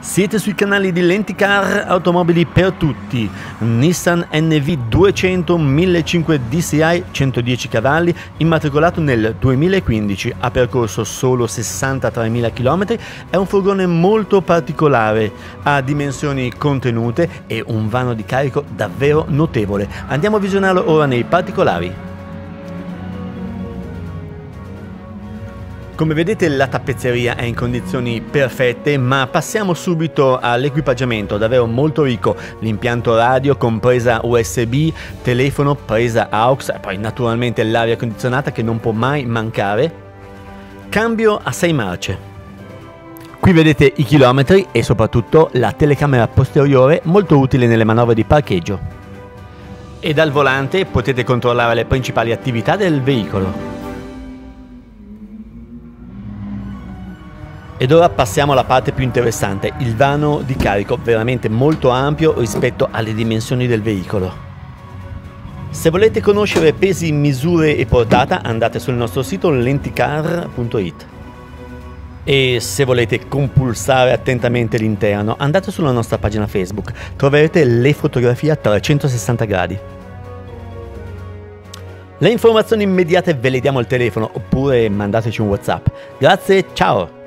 Siete sui canali di Lenticar Automobili per tutti. Nissan NV 200 1500 DCI 110 cavalli, immatricolato nel 2015, ha percorso solo 63.000 km, è un furgone molto particolare, ha dimensioni contenute e un vano di carico davvero notevole. Andiamo a visionarlo ora nei particolari. Come vedete la tappezzeria è in condizioni perfette, ma passiamo subito all'equipaggiamento, davvero molto ricco, l'impianto radio compresa USB, telefono, presa AUX, e poi naturalmente l'aria condizionata che non può mai mancare. Cambio a 6 marce. Qui vedete i chilometri e soprattutto la telecamera posteriore molto utile nelle manovre di parcheggio. E dal volante potete controllare le principali attività del veicolo. Ed ora passiamo alla parte più interessante, il vano di carico veramente molto ampio rispetto alle dimensioni del veicolo. Se volete conoscere pesi, misure e portata andate sul nostro sito lenticar.it e se volete compulsare attentamente l'interno andate sulla nostra pagina Facebook, troverete le fotografie a 360 gradi. Le informazioni immediate ve le diamo al telefono oppure mandateci un WhatsApp. Grazie, ciao!